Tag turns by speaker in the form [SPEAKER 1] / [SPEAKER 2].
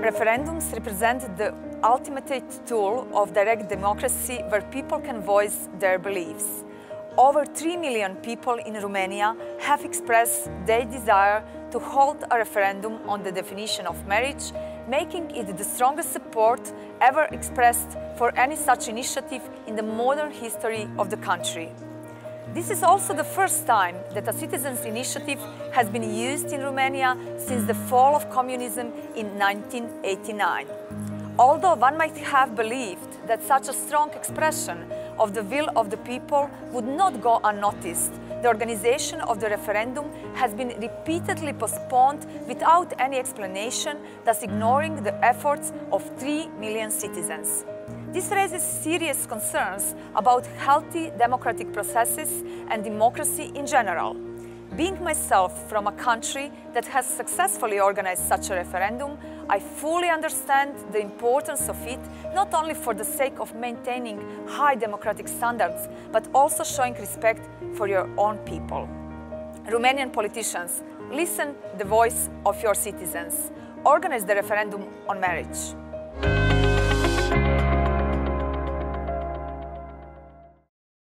[SPEAKER 1] Referendums represent the ultimate tool of direct democracy where people can voice their beliefs. Over 3 million people in Romania have expressed their desire to hold a referendum on the definition of marriage, making it the strongest support ever expressed for any such initiative in the modern history of the country. This is also the first time that a citizens' initiative has been used in Romania since the fall of communism in 1989. Although one might have believed that such a strong expression of the will of the people would not go unnoticed, the organization of the referendum has been repeatedly postponed without any explanation, thus ignoring the efforts of 3 million citizens. This raises serious concerns about healthy democratic processes and democracy in general. Being myself from a country that has successfully organized such a referendum, I fully understand the importance of it, not only for the sake of maintaining high democratic standards, but also showing respect for your own people. Romanian politicians, listen the voice of your citizens. Organize the referendum on marriage.